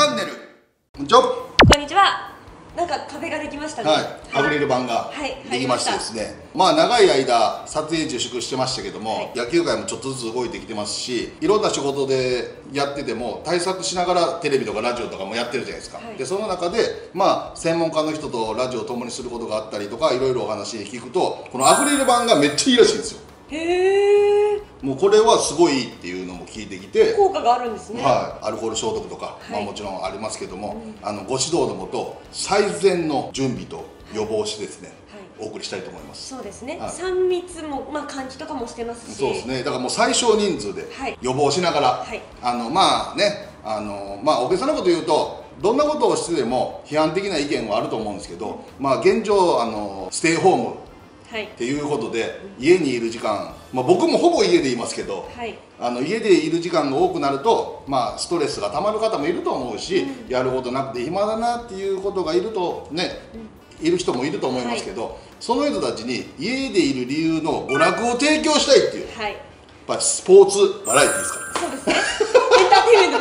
チャンネル。こんにちは。こんにちは。なんか壁ができましたね。はい、アクリル板がはい。できましてですね、まあ長い間撮影自粛してましたけども、はい。野球界もちょっとずつ動いてきてますしいろんな仕事でやってても対策しながらテレビとかラジオとかもやってるじゃないですか、はい。でその中でまあ専門家の人とラジオを共にすることがあったりとかいろいろお話聞くとこのアクリル板がめっちゃいいらしいんですよ。へえ。もうこれはすごいっていうのも聞いてきて効果があるんですね。はい、アルコール消毒とか、まあ、はいもちろんありますけども、あのご指導のもと最善の準備と予防してですね、お送りしたいと思います。そうですね。はい。三密もまあ換気とかもしてますし。そうです。ね。だからもう最小人数ではい。予防しながら、はい。あのまあねあのまあ大げさなこと言うとどんなことをしてでも批判的な意見はあると思うんですけど、まあ現状あのステイホームはい。っていうことで家にいる時間、まあ、僕もほぼ家でいますけど、はい。あの家でいる時間が多くなると、まあ、ストレスがたまる方もいると思うし、やることなくて暇だなっていうことがいるとね、いる人もいると思いますけど、その人たちに家でいる理由の娯楽を提供したいっていうやっはい。ぱりスポーツバラエティーですから。そうですね。エンターテインメント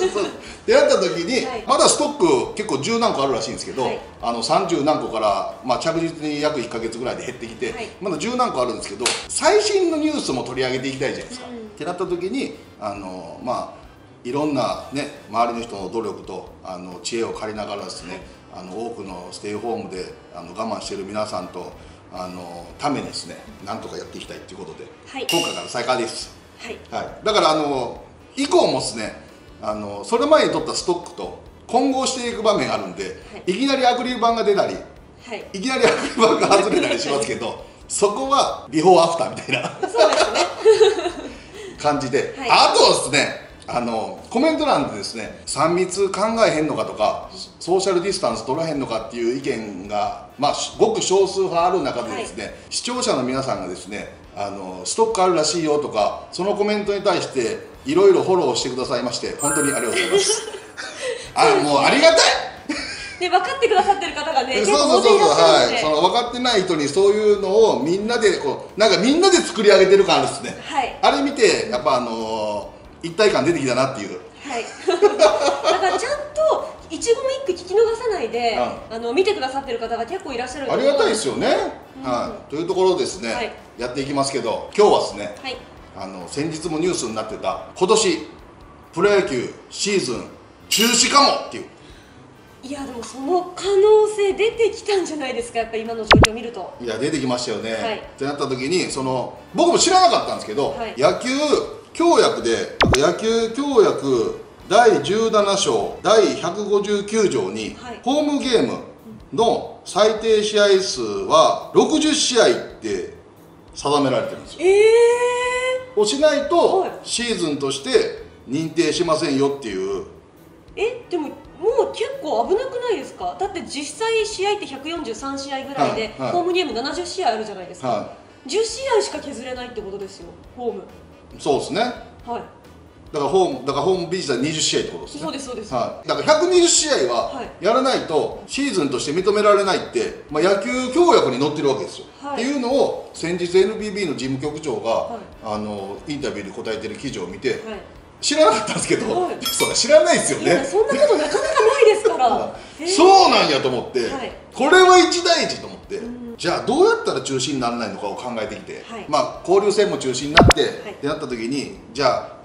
ですね。そうでやった時に、はいまだストック結構十何個あるらしいんですけど、はいあの30何個から、まあ、着実に約1か月ぐらいで減ってきて、はいまだ十何個あるんですけど最新のニュースも取り上げていきたいじゃないですか。うんってなった時にあのまあいろんなね周りの人の努力とあの知恵を借りながらですね、あの多くのステイホームであの我慢している皆さんとあのためにですねなんとかやっていきたいということで、はい今回から再開です。はい。はい、だからあの以降もですねあのそれ前に取ったストックと混合していく場面あるんで、、はい。きなりアクリル板が出たりはい。いきなりアクリル板が外れたりしますけどそこはビフォーアフターみたいなそうですね。感じで、はい。あとはですねあのコメント欄でですね3密考えへんのかとかソーシャルディスタンス取らへんのかっていう意見が、まあ、ごく少数派ある中でですね、視聴者の皆さんがですねあのストックあるらしいよとかそのコメントに対していろいろフォローしてくださいまして本当にありがとうございます。あもうありがたい。で分かってくださってる方がね、そうそうそうそう。はい。その分かってない人にそういうのをみんなでこうなんかみんなで作り上げてる感あるですね。はい。あれ見てやっぱあのー一体感出てきたなっていう。はい。だからちゃんと一言も一句聞き逃さないで、うあの見てくださってる方が結構いらっしゃるありがたいですよ。よね、はい。というところですね、はい。やっていきますけど今日はですね。はい。あの先日もニュースになってた今年プロ野球シーズン中止かもっていう。いやでもその可能性出てきたんじゃないですかやっぱり今の状況を見ると。いや出てきましたよね、はい。ってなった時にその僕も知らなかったんですけど、はい。野球協約で野球協約第17章第159条に、はい。ホームゲームの最低試合数は60試合って定められてるんですよ。ええをしないとはい。シーズンとして認定しませんよっていう。ー、えでももう結構危なくないですか？だって実際試合って143試合ぐらいで、ホームゲーム70試合あるじゃないですか、は10試合しか削れないってことですよホーム。いそうですね。はいだからホームだからホームビジター20試合ってことですね。そうですそうです、はい、だから120試合ははい。やらないとシーズンとして認められないって、まあ、野球協約に載ってるわけですよ、はい。っていうのを先日 NPB の事務局長が、はい。あのインタビューに答えてる記事を見て、はい。知らなかったんですけど、はい。それ知らないですよね。そんなことなかなかないですから。そうなんやと思って、はい。これは一大事と思って、うん。じゃあどうやったら中止にならないのかを考えてきて、はい。まあ交流戦も中止になって、い。ってなった時にじゃあ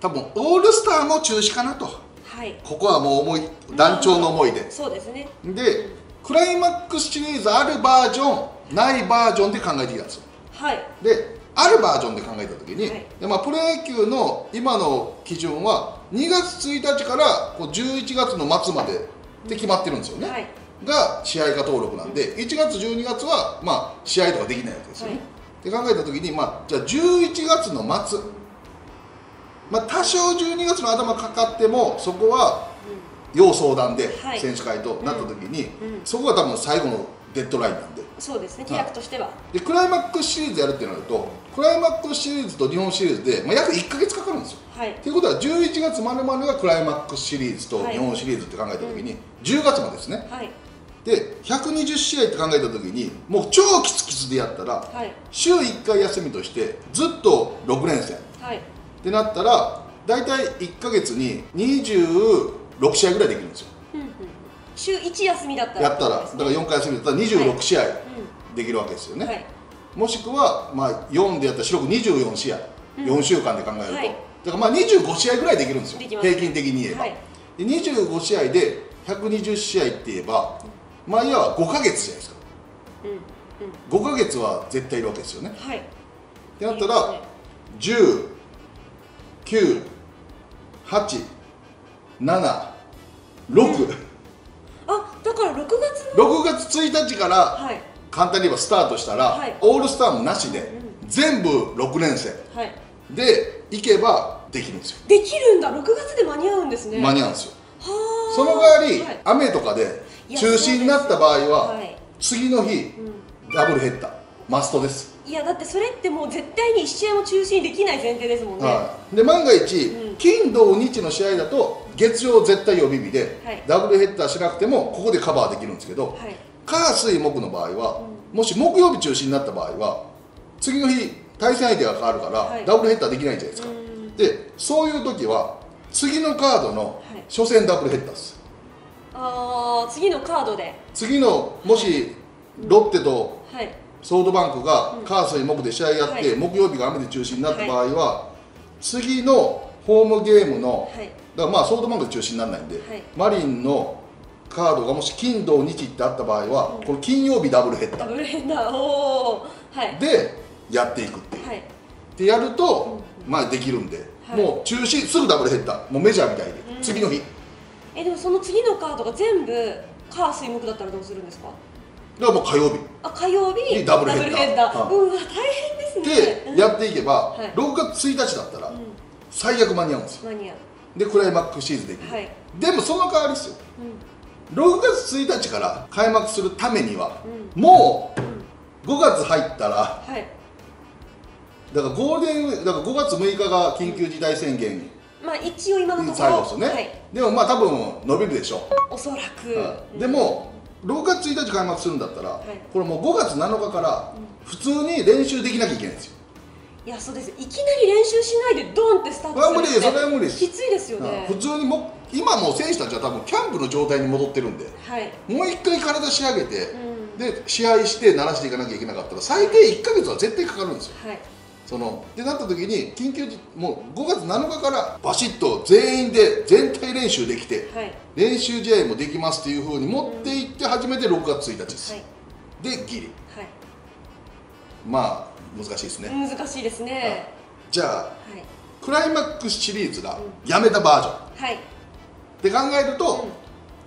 多分オールスターも中止かなと。はい。ここはもう思い団長の思いで。そうですね。でクライマックスシリーズあるバージョンないバージョンで考えてきたんですよはい。であるバージョンで考えた時に、はい。でまあ、プロ野球の今の基準は2月1日からこう11月の末までって決まってるんですよね、はい。が試合化登録なんで1月12月はまあ試合とかできないわけですよね、はい。って考えた時に、まあ、じゃあ11月の末、まあ、多少12月の頭かかってもそこは要相談ではい。選手会となった時に、うん。そこが多分最後のデッドラインなんで。そうですね。契約としては。でクライマックスシリーズやるってなるとクライマックスシリーズと日本シリーズで、まあ、約1か月かかるんですよ。はい。ということは11月まるまるがクライマックスシリーズとはい。日本シリーズって考えた時に、10月までですね。はい。で120試合って考えた時にもう超キツキツでやったらはい。週1回休みとしてずっと6連戦。はいってなったら大体1か月に26 6試合ぐらいできるんですよ。うんうん週1休みだったら。やったら。だから4回休みだったら26試合うできるわけですよね、んはい。もしくは、まあ、4でやったら四六24試合、うん。4週間で考えると、はい。だからまあ25試合ぐらいできるんですよ。平均的に言えば、はい。で25試合で120試合って言えば、まあいわば5か月じゃないですか。うんうん。5か月は絶対いるわけですよね。はい。ってなったら10、9、8、7、6、あだから6月6月1日からはい。簡単に言えばスタートしたら、はい。オールスターもなしで、う全部6年生はい。で行けばできるんですよ、できるんだ。6月で間に合うんですね。間に合うんですよ。はあ。その代わり、はい。雨とかで中止になった場合は、はい。次の日うん。ダブルヘッダー。マストです、いやだってそれってもう絶対に1試合も中止にできない前提ですもんね、はい、で万が一、うん。金土日の試合だと月曜絶対予備日で、はい。ダブルヘッダーしなくてもここでカバーできるんですけど、はい。火水木の場合は、もし木曜日中止になった場合は次の日対戦相手が変わるから、はい。ダブルヘッダーできないじゃないですか、うん。でそういう時は次のカードのはい。初戦ダブルヘッダーです。あー次のカードで。次のもしロッテとはいソフトバンクがうん。火水木で試合やって、はい。木曜日が雨で中止になった場合は、次のホームゲームのはい。だからまあソフトバンクで中止にならないんで、はい。マリンのカードがもし金土日ってあった場合は、うん。これ金曜日ダブルヘッダダブルヘッダー。おー。でやっていくっていう、はい。でやると、うん。まあできるんで、はい。もう中止すぐダブルヘッダー。もうメジャーみたいで、うん。次の日。えでもその次のカードが全部火水木だったらどうするんですか？だからもう火曜日。あ火曜日？にダブルヘッダー。うん。うわ大変ですね。でやっていけば、はい。6月1日だったらうん。最悪間に合うんですよ。間に合でクライマックスシーズンできる、うはい。でもその代わりですよ。うん。6月1日から開幕するためには、うもうん。う5月入ったらはい。だからゴールデンウィークだから5月6日が緊急事態宣言。まあ一応今のところ。最後ですよね、はい。でもまあ多分伸びるでしょおそらく、う、でも6月1日開幕するんだったら、い。これもう5月7日から普通に練習できなきゃいけないんですよ、いやそうです。いきなり練習しないでドンってスタートするってそれは無理です。それは無理ですきついですよね。普通にもう今もう選手たちは多分キャンプの状態に戻ってるんではい、もう一回体仕上げて、うん、で試合して慣らしていかなきゃいけなかったら最低1か月は絶対かかるんですよ。はいそのってなった時に緊急時もう5月7日からバシッと全員で全体練習できてはい。練習試合もできますっていうふうに持っていって初めて6月1日です、はい。でギリ。はい。まあ難しいですね、難しいですね。じゃあはい。クライマックスシリーズがやめたバージョン。はい。って考えると、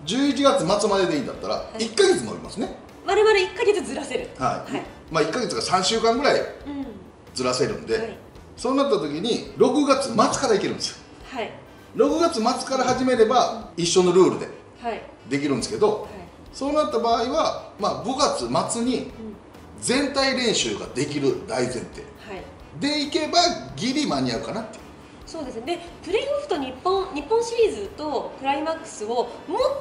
11月末まででいいんだったらい。1か月伸びますね、まるまる1か月ずらせる。はい。はい。まあ1か月が3週間ぐらいうんずらせるんで、はい。そうなった時に6月末からいけるんですよ。はい。6月末から始めれば一緒のルールではい。できるんですけどはい。そうなった場合は、まあ、5月末にうん。全体練習ができる大前提はい。でいけばギリ間に合うかなっていう。そうですね。でプレーオフと日本日本シリーズとクライマックスをも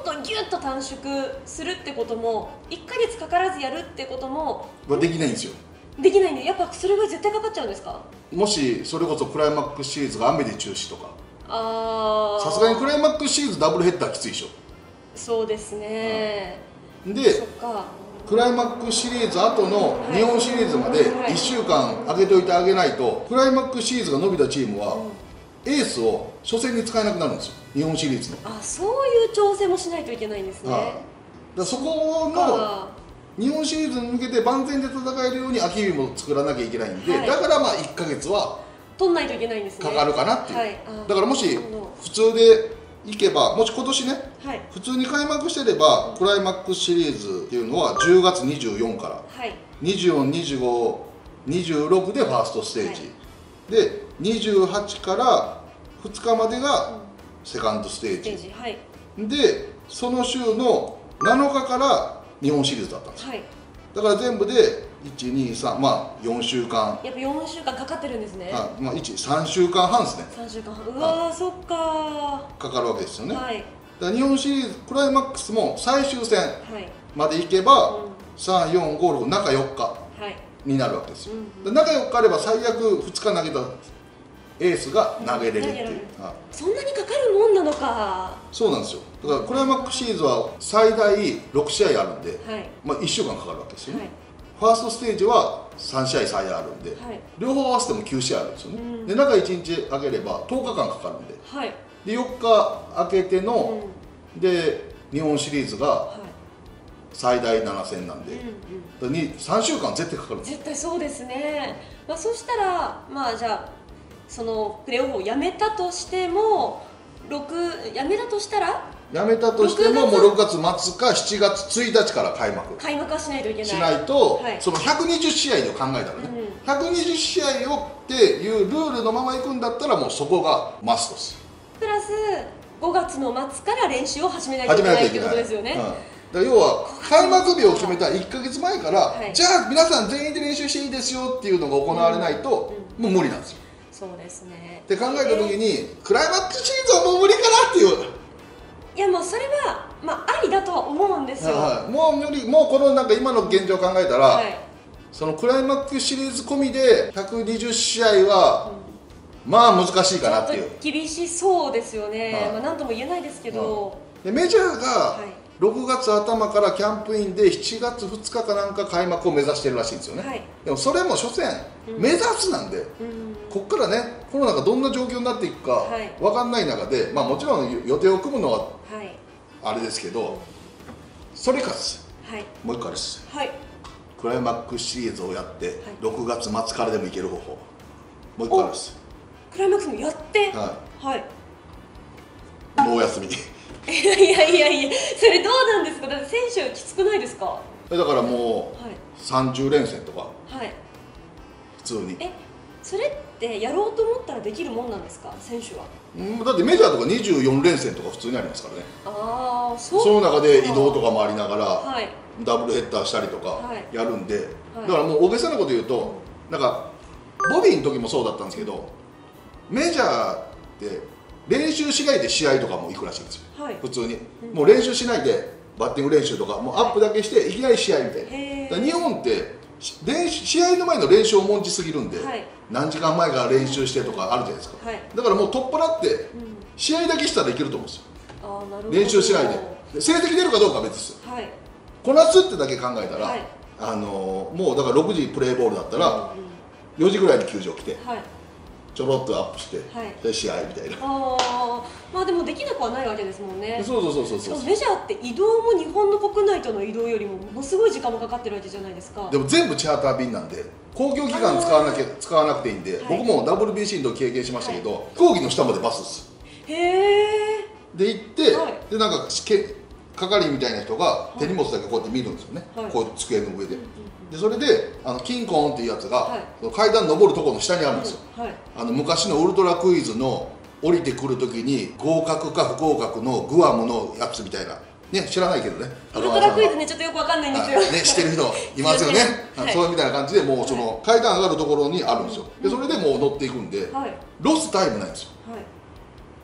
っとギュッと短縮するってことも1か月かからずやるってこともはできないんですよできないんでやっぱそれが絶対かかっちゃうんですか？もしそれこそクライマックスシリーズが雨で中止とか。ああさすがにクライマックスシリーズダブルヘッダーきついでしょ。そうですね。でそっか。クライマックスシリーズ後のはい。日本シリーズまではい。1週間空けておいてあげないとクライマックスシリーズが伸びたチームはエースを初戦に使えなくなるんですよ。日本シリーズの、あそういう調整もしないといけないんですね、はい。だそこのあ日本シリーズに向けて万全で戦えるように秋日も作らなきゃいけないんで、はい。だからまあ1か月は取んないといけないんですね。かかるかなっていう、はい。あだからもし普通でいけばもし今年ねどはい。普通に開幕してればクライマックスシリーズっていうのは10月24から。はい。242526でファーストステージ、で28から2日までがセカンドステージ。でその週の7日から日本シリーズだったんですよ。はい。だから全部で123まあ4週間、やっぱ4週間かかってるんですね。あまあ、13週間半ですね。3週間半。うわーそっかはかかるわけですよね、いはい。だ日本シリーズクライマックスも最終戦はい。までいけば、うん。3456中4日はい。になるわけですよ、うんで中4日あれば最悪2日投げたエースが投げれるっていう。そんなにかかるもんなのか。はそうなんですよ。だからクライマックスシリーズは最大6試合あるんで、い。まあ、1週間かかるわけですよね、はい。ファーストステージは3試合最大あるんで、はい。両方合わせても9試合あるんですよね、うん。で中1日空ければ10日間かかるんではい。で4日空けてうん。の、で日本シリーズがは最大7戦なんで、いうんうん。だからに3週間絶対かかるんですよ。絶対そうですね、まあ、そしたらまあじゃあそのプレーオフをやめたとしても6やめたとしたら？やめたとしても6もう6月？末か7月1日から開幕。開幕はしないといけない。しないと、はい。その120試合で考えたら。ね、120試合をっていうルールのままいくんだったらもうそこがマストです。プラス5月の末から練習を始めないとい始けないってことですよね、うん。要は開幕日を決めた1か月前から、はい。じゃあ皆さん全員で練習していいですよっていうのが行われないと、もう無理なんですよそうですね。って考えた時に、クライマックスシリーズはもう無理かなっていう。いやもうそれはまあありだとは思うんですよ。はい、もう無理もうこのなんか今の現状を考えたら、はい。そのクライマックスシリーズ込みで120試合は、まあ難しいかなっていう。厳しそうですよね、はい。まあ何とも言えないですけど、でメジャーがはい6月頭からキャンプインで7月2日かなんか開幕を目指してるらしいんですよね、はい。でもそれも所詮うん。目指すなんで、うん。こっからねコロナがどんな状況になっていくかはい。分かんない中で、まあ、もちろん予定を組むのははい。あれですけどそれかつはい。もう一個あれですはい。クライマックスシリーズをやって、い。6月末からでもいける方法。もう一個あるんですクライマックスもやって？ははい。いもうお休みいやいやいやいやそれどうなんですか？だって選手きつくないですか？はだからもい。う30連戦とか。はい。普通に。えそれってやろうと思ったらできるもんなんですか？選手は。うんだってメジャーとか24連戦とか普通にありますからね。ああそうその中で移動とかもありながら、はい。ダブルヘッダーしたりとかはい。やるんで、はい。だからもう大げさなこと言うとなんかボビーの時もそうだったんですけどメジャーって練習しないで試合とかも行くらしいんですよ。はい。普通に、うん。もう練習しないでバッティング練習とかもうアップだけしてい。きなり試合みたいな、日本ってし練習試合の前の練習を重んじすぎるんで、はい。何時間前から練習してとかあるじゃないですか。はい。だからもう取っ払ってうん。試合だけしたらいけると思うんですよ。ああなるほど。練習しないで。で成績出るかどうかは別です。よはい。こなすってだけ考えたら、はい。あのーもうだから6時プレーボールだったらうんうん4時ぐらいに球場来てはいちょろっとアップして、はい。で試合みたいな。ああまあでもできなくはないわけですもんね。そうそうそうそうそう。もメジャーって移動も日本の国内との移動よりもものすごい時間もかかってるわけじゃないですか。でも全部チャーター便なんで公共機関使わなきゃ使わなくていいんで、はい。僕も WBC の時経験しましたけど、飛行機の下までバスです。へえで行って、はい。でなんかけ係みたいな人が手荷物だけこうやって見るんですよね、はい。こう机の上で、でそれであのキンコーンっていうやつが、はい。階段登るところの下にあるんですよ、はい。あの昔のウルトラクイズの降りてくるときに合格か不合格のグアムのやつみたいな。ね知らないけどね。ウルトラクイズねちょっとよくわかんないんですよ。はいね、知ってる人 いますよね、はいそういうみたいな感じでもうその階段上がるところにあるんですよ。でそれでもう乗っていくんでロスタイムないんですよ。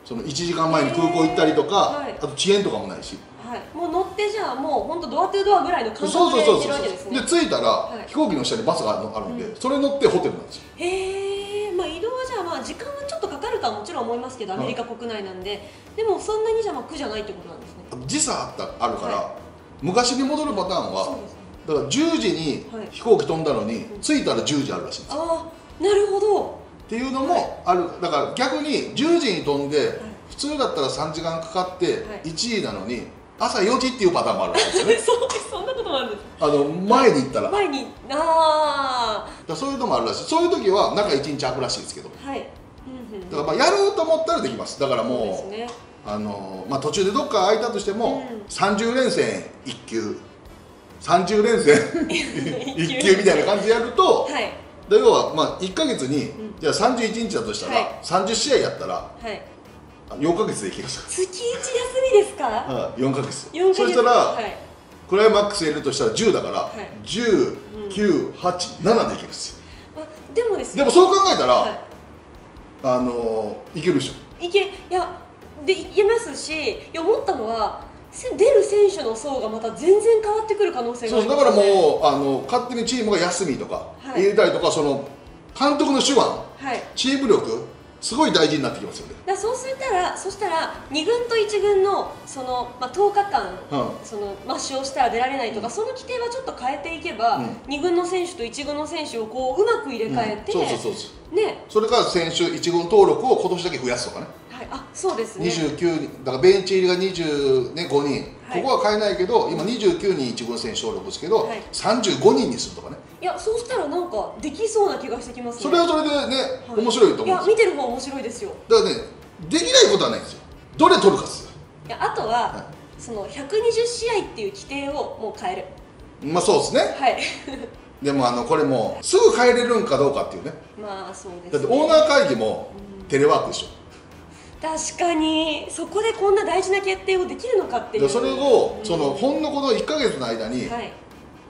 その1時間前に空港行ったりとか、はい。あと遅延とかもないしはい。もう乗ってじゃあもう本当ドアトゥドアぐらいの感覚で行けるわけですね。で着いたら、はい。飛行機の下にバスがあるんで、うそれ乗ってホテルなんですよ。へえまあ移動はじゃあまあ時間はちょっとかかるとはもちろん思いますけどアメリカ国内なんで、でもそんなにじゃまあ苦じゃないってことなんですね。時差あったあるから、は昔に戻るパターンはね。だから10時にはい。飛行機飛んだのに、着いたら10時あるらしいんですよ。ああなるほど。っていうのもある。だから逆に10時に飛んで、普通だったら3時間かかってはい。1時なのに朝4時っていうパターンもあるわけですよね。そうそんなこともあるんです。あの前に行ったら。前に。あらそういうのもあるらしい。そういう時は中1日空くらしいですけど。あはい。うんうん。だからまあやろうと思ったらできます。だからもうね。あの、まあ、途中でどっか空いたとしても、うん。30連戦1球30連戦 1球みたいな感じでやると、はい。で要はまあ1か月に、ん。じゃあ31日だとしたら、はい。30試合やったらはい4か月でいけるんですよ月一休みですか？はい4か月。4ヶ月。そしたら、はい。クライマックスやるとしたら10だから、い。10、9、8、7でいけるんです。よあでもですねでもそう考えたら、はあのーいけるでしょ。い、いけいやでいけますしいや思ったのはせ出る選手の層がまた全然変わってくる可能性があそうだからもうあの勝手にチームが休みとかはい。入れたりとか、その監督の手腕はい。チーム力すごい大事になってきますよね。だそうしたらそしたら2軍と1軍のその、まあ、10日間、うん。その抹消したら出られないとか、その規定はちょっと変えていけば、うん。2軍の選手と1軍の選手をこううまく入れ替えて、うんそうそうそうそうねそれから選手一軍登録を今年だけ増やすとかねはい、あそうですね。29人だからベンチ入りが25人、はい。ここは変えないけど今29人一軍選手登録ですけど、はい。35人にするとかね。いやそうしたらなんかできそうな気がしてきますね。それはそれでね、はい。面白いと思ういや見てる方面白いですよ。だからねできないことはないんですよ。どれ取るかっすよ。いやあとは、はその120試合っていう規定をもう変える。まあそうですね。はい。でもあのこれもうすぐ変えれるんかどうかっていうね。まあそうです、だね、ってオーナー会議もテレワークでしょ確かに。そこでこんな大事な決定をできるのかっていう。でそれをうんそのほんのこの1か月の間にはい。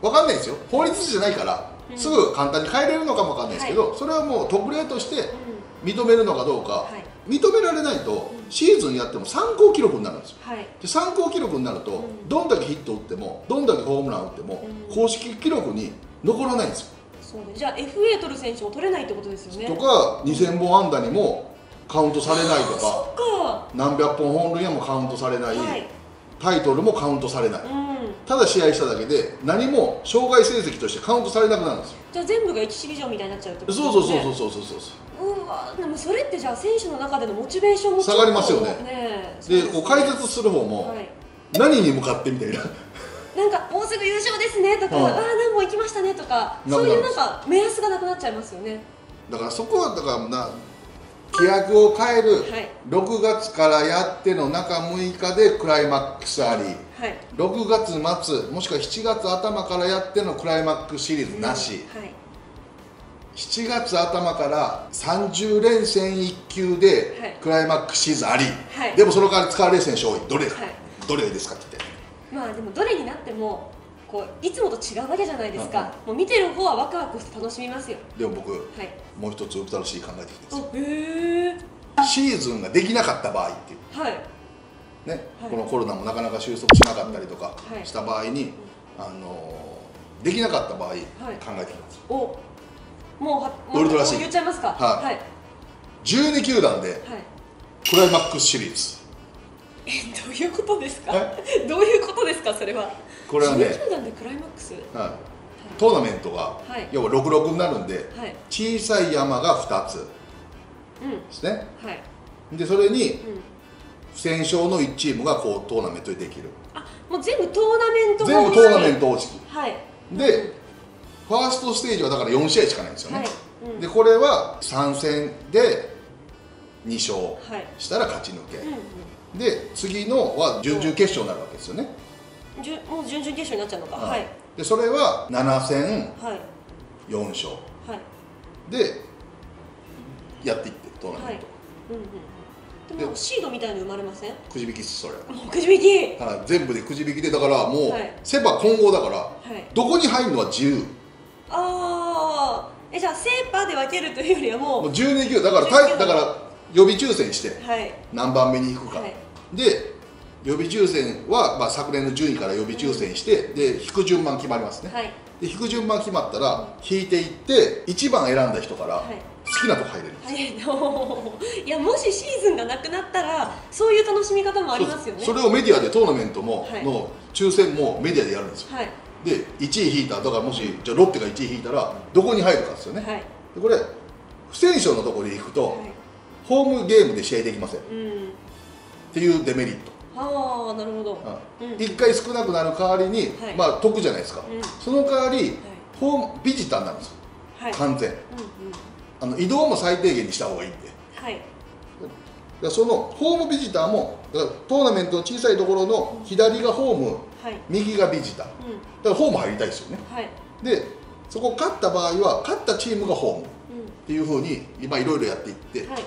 分かんないですよ。法律じゃないからうん。すぐ簡単に変えれるのかも分かんないですけどそれはもう特例としてう認めるのかどうかはい。認められないとシーズンやっても参考記録になるんですよ。で参考記録になるとうん。どんだけヒット打ってもどんだけホームラン打ってもうん。公式記録に残らないんですよ。そうねじゃあ FA 取る選手も取れないってことですよね。とか2000本安打にもカウントされないとか何百本本塁打もカウントされないはい。タイトルもカウントされない。うん。ただ試合しただけで何も障害成績としてカウントされなくなるんですよ。じゃあ全部が1ビジョンみたいになっちゃうってことですそうねそうそうそうそうそうそううわでもそれってじゃあ選手の中でのモチベーションも下がりますよねねでこう解説する方もはい何に向かってみたいななんかもうすぐ優勝ですねとか、うんああ何本行きましたねとかそういうなんか目安がなくなっちゃいますよねだからそこはだからな規約を変えるはい。6月からやっての中6日でクライマックスあり。はい。6月末もしくは7月頭からやってのクライマックスシリーズなし、はい。7月頭から30連戦1球ではい。クライマックスシーズンあり、はい。でもその代わり使われる選手多い。どれ、はい。どれですかって言って。まあでもどれになってもこういつもと違うわけじゃないですか、もう見てる方はワクワクして楽しみますよ。でも僕はい。もう一つウルトラシー考えてきてすよ。シーズンができなかった場合っていう。はい。ね、はい。このコロナもなかなか収束しなかったりとかはい。した場合に、あのーできなかった場合、考えてきます。おもう言っちゃいますか。はい。はい、12球団ではい。クライマックスシリーズ。えどういうことですか？え？どういうことですかそれは？これはね、12球団でクライマックス？はい、トーナメントが、はい。要は66になるんではい。小さい山が2つうん。ですね。はい。でそれにうん。不戦勝の1チームがこうトーナメントでできる。あもう全部トーナメント全部トーナメントト方式。はい。でファーストステージはだから4試合しかないんですよね、はい。うん。でこれは3戦で2勝はい。したら勝ち抜け、うんで次のは準々決勝になるわけですよね、うんじゅもう準々決勝になっちゃうのか。ははい。いでそれは7戦はい。4勝。はい。でやっていってトーナメント、はい。うんうんでもシードみたいに生まれません？くじ引きっすそれ。もうくじ引き。はい。全部でくじ引きでだからもう、はい。セ・パ混合だからはい。どこに入るのは自由。ああえじゃあセーパーで分けるというよりはもうもう12球だから12球ただから予備抽選してはい。何番目に行くか、はい。で予備抽選は、まあ、昨年の順位から予備抽選して、で引く順番決まりますね、はい。で引く順番決まったら引いていって1番選んだ人からはい。好きなとこ入れる、早いのい。やもしシーズンがなくなったらそういう楽しみ方もありますよね。それをメディアでトーナメントも、はい。の抽選もメディアでやるんですよ。はい。で1位引いただからもしじゃあロッテが1位引いたらどこに入るかですよね、はい。でこれ不戦勝のところに行くと、はいホームゲームで試合できません。っうん。ていうデメリット、ああなるほど。うんうん。1回少なくなる代わりに、はい。まあ得じゃないですか、うん。その代わりはい。ホームビジターになるんですよ。はい。完全。うんうん。あの移動も最低限にした方がいいんで。はい。そのホームビジターもだからトーナメントの小さいところの左がホームはい。右がビジター。だうん。からホーム入りたいですよね。はい。でそこ勝った場合は勝ったチームがホーム。っうていうふうに今いろいろやっていって、んはい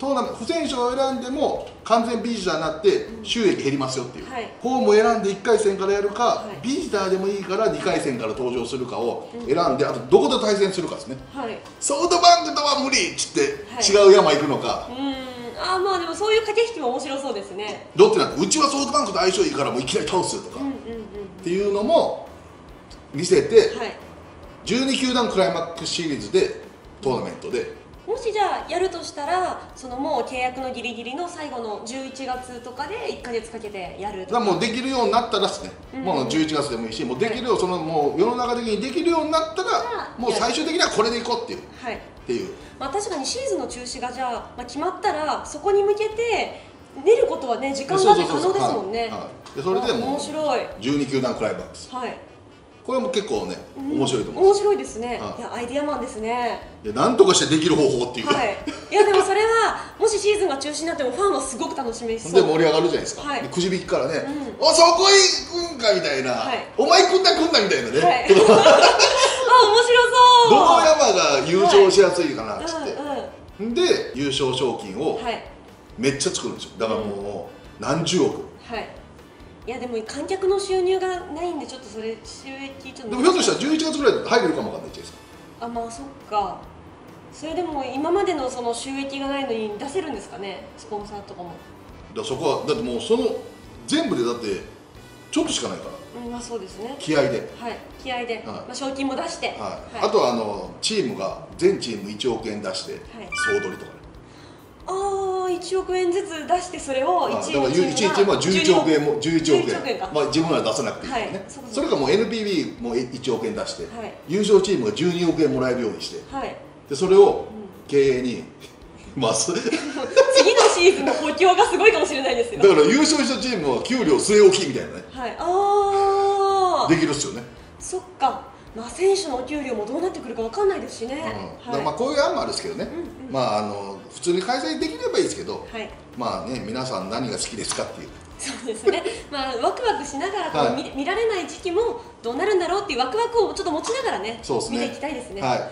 トーナメント不戦勝を選んでも完全ビジターになって収益減りますよっていう、はい。ホームを選んで1回戦からやるか、はい。ビジターでもいいから2回戦から登場するかを選んで、あとどこと対戦するかですね。はい。ソフトバンクとは無理っつって、はい。違う山行くのか。うーん。あーまあでもそういう駆け引きも面白そうですね。ロッテなんてうちはソフトバンクと相性いいからもういきなり倒すとか、っうんうんうんていうのも見せてはい12球団クライマックスシリーズでトーナメントでもしじゃあやるとしたらそのもう契約のギリギリの最後の11月とかで1か月かけてやるとか。もうできるようになったらですね、うん。もう11月でもいいしもうできるようそのもう世の中的にできるようになったらあもう最終的にはこれでいこうっていう。っはい。ていう。まあ、確かにシーズンの中止がじゃあ、まあ、決まったらそこに向けて練ることはね時間が可能ですもんね。それであもう面白い。12球団クライマックス。はいこれも結構ねうん面白いと思うんです。面白いですね、はい。い、やアイディアマンですね。いやなんとかしてできる方法っていう、はい。いやでもそれはもしシーズンが中止になってもファンはすごく楽しみそう。で盛り上がるじゃないですか、はい。でくじ引きからね、うおそこ行くんかみたいな、はい。お前来んな来んなみたいなね、はい。あ面白そう。どの山が優勝しやすいかなっつって、うんうん。で優勝賞金をはい。めっちゃ作るんですよ。だからもう何十億。はいいやでも観客の収入がないんでちょっとそれ収益ちょっとでもひょっとしたら11月ぐらいで入れるかもわかんないじゃないですかあまあそっか。それでも今までのその収益がないのに出せるんですかねスポンサーとかも。だそこはだってもうその全部でだってちょっとしかないから。うんまあそうですね。気合で、はい気合で、まあ、賞金も出して、はい。はい。あとはあのチームが全チーム1億円出して、はい。総取りとかねああ1億円ずつ出してそれを1あ位だから1チームは11億円も11億円11億円。か。まあ、自分ら出さなくていいからね、はいそれかもう NPB も1億円出して、はい。優勝チームが12億円もらえるようにしてはい。でそれを経営に回す。だ か次のシーズンの補強がすごいかもしれないですよ。ら優勝したチームは給料据え置きみたいなね。はい。ああできるっすよね、そっか。まあ選手のお給料もどうなってくるかわかんないですしね、うん。はい。まあこういう案もあるんですけどね、うんうん。まああの普通に開催できればいいですけど、はい。まあね皆さん何が好きですかっていう。そうですね、まあ、ワクワクしながらこう、はい。見見られない時期もどうなるんだろうっていうワクワクをちょっと持ちながらねそうですね。見ていきたいですね。はい。はい